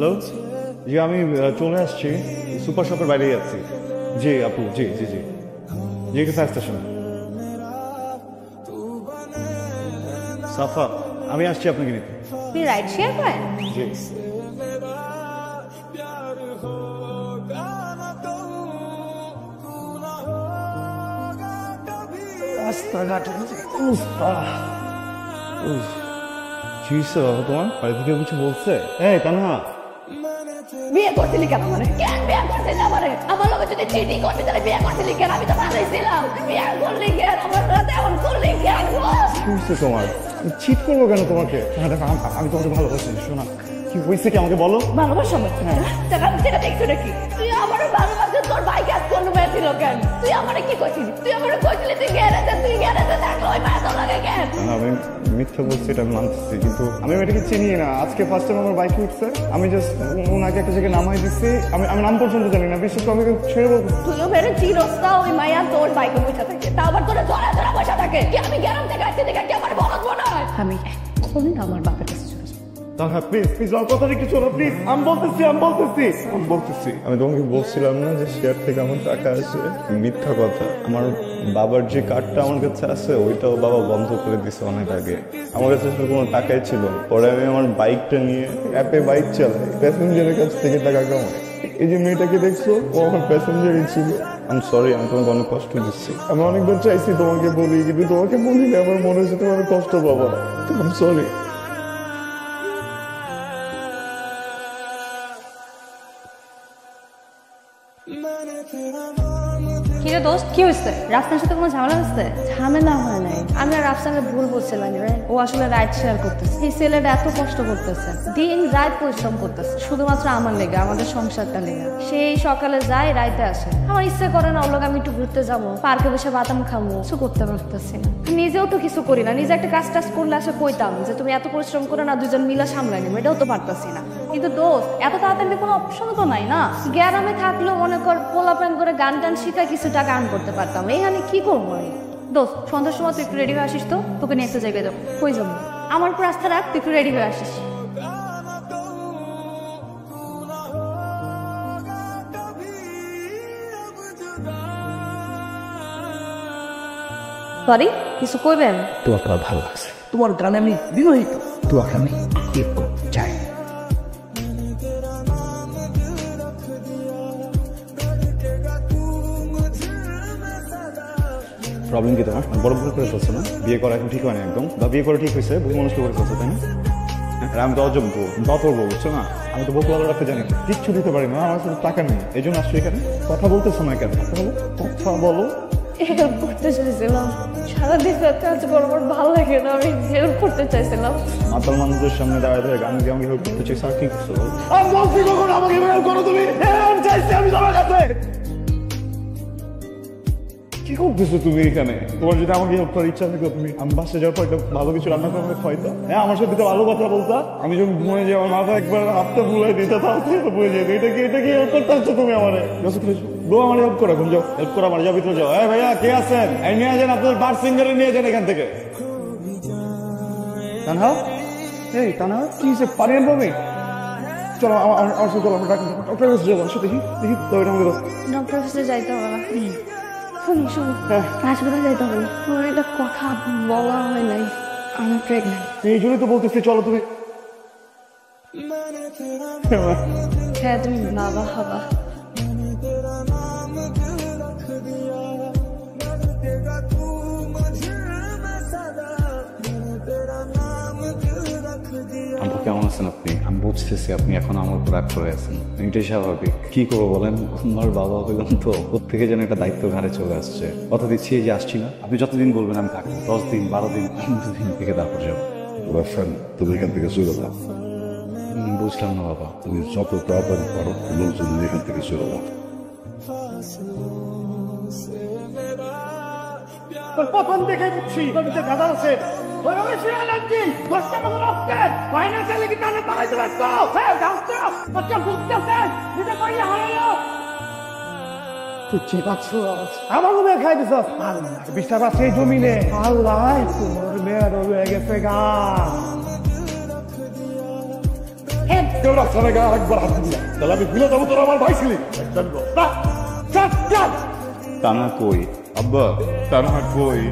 Hello জি আমি চলে আসছি। সুপার শপের বাইরেই যাচ্ছি জি আপু জি জি জি। জি কে ফায়ার স্টেশন সাফা আমি আসছি আপনাকে নিতে। আপনি রাইড শেয়ার করেন জি। রাস্তাঘাটের অবস্থা কি তোমার বাড়ি থেকে কিছু বলছে? এই তানহা। বিয়ে করছিলি কেন মানে? কেন বিয়ে করছিলি আমারে? আমার লোকে যদি চিঠি করবি তাহলে বিয়ে করছিলি কেন? আমি তো ভালোই ছিলাম। বিয়ে করলি কেন? আমার সাথে এখন করলি কেন? তোমার। চিট করব কেন তোমাকে? হ্যাঁ দেখো আমি তোমাকে ভালোবাসি শোনা। কি হয়েছে কি আমাকে বলো? ভালোবাসা আমার টাকা যেটা দেখছ নাকি? তুই আমার ভালোবাসা তোর ভাই কাজ করল হয়েছিল কেন? তুই আমারে কি করছিলি তুই আমারে কইছিলি তুই গ্যারেজে তুই গ্যারেজে থাকল ওই মায়া তোর লাগে কেন আমি মিথ্যা বলছি এটা মানতেছি কিন্তু আমি এটাকে চিনি না। আজকে ফার্স্ট টাইম আমার বাইকে উঠছে আমি জাস্ট ওনাকে একটা জায়গায় নামাই দিচ্ছি আমি আমি নাম পর্যন্ত জানি না বিশেষ করে আমি ছেড়ে বলতে তুইও বেড়ে চিরস্তা ওই মায়া তোর বাইকে বসে থাকে। তা আবার তোরা ধরা ধরা বসে থাকে। কি আমি গ্যারাম থেকে আসছি দেখে কি আমার বড় মনে হয়? আমি এখন আমার বাপের কাছে আমি টাকা আসে। মিথ্যা কথা, আমার বাবার যে আমার কাছে আছে, ওইটাও বাবা বন্ধ করে অনেক আগে। আমার কাছে কোনো টাকাই ছিল। পরে আমি আমার বাইকটা নিয়ে অ্যাপে বাইক প্যাসেঞ্জারের কাছ থেকে টাকা এই যে মেয়েটাকে দেখছ আমার আমি সরি আমি তোমাকে অনেক কষ্ট দিচ্ছি। আমি অনেকবার চাইছি তোমাকে বলি, কিন্তু তোমাকে বলিনি, আমার মনে হচ্ছে তোমার কষ্ট পাবো সরি কিরে দোস্ত কি হয়েছে? রাফসানের সাথে কোনো ঝামেলা হচ্ছে ঝামেলা হয় নাই। আমি আর রাফসানকে ভুল বলছিলাম ও আসলে রাইড শেয়ার করতেছে। এই ছেলেটা এত কষ্ট করতেছে। দিন রাত পরিশ্রম করতেছে। শুধুমাত্র আমার লেগে আমাদের সংসারটা লেগে। সেই সকালে যায় রাইতে আসে। আমার ইচ্ছে করে না ওর আমি একটু ঘুরতে যাব। পার্কে বসে বাদাম খাব। কিছু করতে পারতেছি না। নিজেও তো কিছু করি না। নিজে একটা কাজ টাজ করলে আসে কইতাম যে তুমি এত পরিশ্রম করে না দুজন মিলা সামলাই নেব। এটাও তো পারতাছি না। কিন্তু দোস্ত এত তাড়াতাড়ি কোনো অপশনও তো নাই না। গ্যারামে থাকলেও মনে কর পোলা প্যান করে গান টান শিখা কিছু টাকা আর্ন করতে পারতাম। এখানে কি করব আমি? দোস্ত সন্ধ্যার সময় তুই একটু রেডি হয়ে আসিস তো? তোকে নিয়ে একটা জায়গায় যাব কই যাব? আমার উপর আস্থা রাখ তুই একটু রেডি হয়ে আসিস। সরি কিছু কইবেন? তোমাকে ভালো লাগছে। তোমার গানে আমি বিবাহিত। তোমাকে আমি বিয়ে প্রবলেম কি তোমার বড় ভুল করে ফেলছো না? বিয়ে করা এখন ঠিক হয়নি একদম। বা বিয়ে করা ঠিক হয়েছে বহু মানুষকে করে ফেলছো তাই না? হ্যাঁ, আর আমি তো অযোগ্য অপূর্ব বুঝছ না? আমি তো বকু রাখতে জানি না। কিচ্ছু দিতে পারি না আমার কাছে টাকা নেই। এই জন্য আসছো এখানে? কথা বলতে সময় কেন? কথা বলো কথা বলো। হেল্প করতে চাইছিলাম। সারাদিন রাতে আজ বড় বড় ভালো লাগে না আমি হেল্প করতে চাইছিলাম। মাতাল মানুষদের সামনে দাঁড়ায় দাঁড়ায় গান দিয়ে আমাকে হেল্প করতে চাই স্যার কি করছ আমি বলছি কখন আমাকে বের করো তুমি? হ্যাঁ, আমি চাইছি আমি তোমার কাছে। কি করতেছো তুমি এখানে? তোমার যদি আমাকে হেল্প ইচ্ছা থাকে তুমি আমি বাসে যাওয়ার পর একটা ভালো কিছু রান্না করে আমাকে খাইতা হ্যাঁ আমার সাথে ভালো কথা বলতা। আমি যখন ঘুমিয়ে যাই আমার মাথা একবার হাতটা বুলাই দিতে তাও তো বুঝে যেত। এটা কি এটা কি হেল্প করতে আসছো তুমি আমারে? গো আমার হেল্প করো এখন যাও। হেল্প করো আমার যাও ভিতরে যাও। হ্যাঁ ভাইয়া কে আছেন? এই নিয়ে যান আপনার বার সিঙ্গারে নিয়ে যান এখান থেকে। তানহা? এই তানহা কি আমি চলো আমার সাথে চলো আমরা ডাক্তার কাছে যাব দেখি দেখি তো এটা ডক্টর অফিসে যাইতে হবে। না শুনি। হাসপাতালে যাইতে হবে তোমার একটা কথা বলা হয় নাই। আমি প্রেগনেন্ট এই জন্যই তো বলতেছি চলো তুমি। হ্যাঁ তুমি বাবা হবা। বুঝতেছি আপনি এখন আমার উপর রাগ করে আছেন। এটাই স্বাভাবিক। কি করব বলেন? আমার বাবা হইলাম তো প্রত্যেকে যেন একটা দায়িত্ব ঘাড়ে চলে আসছে। কথা দিচ্ছি এই যে আসছি না। আপনি যতদিন বলবেন আমি থাকব। দশ দিন বারো দিন পনেরো দিন থেকে তারপর যাব। রাফান তুমি এখান থেকে চলে যাও। বুঝলাম না বাবা। তুমি যত তাড়াতাড়ি পারো লোকজন এখান থেকে চলে যাও। প্রথম দেখে দিচ্ছি গাদা আছে। ওই ওই শুনে লাগছি দশটা মতো রক্তে ফাইন্যান্সিয়ালি কি টানে পালাইতে ব্যস্ত হ্যাঁ তুই চিপাচ্ছ আমার রুমে খাই দিছ। বিশ্বাস আছে এই জমিনে। আল্লাহ তোমার মেয়ের রয়ে গেছে গা। একদম রাস্তায় গা একবার হাত দিলাম তাহলে আমি ভুলে যাব তোর আমার ভাই ছিলি। জানব না চল চল। তানা কই? আব্বা তানা কই?